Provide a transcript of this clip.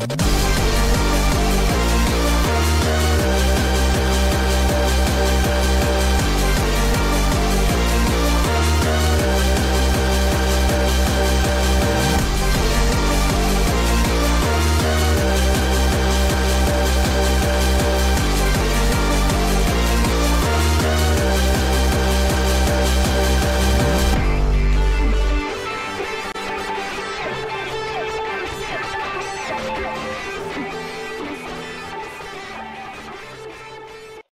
Müzik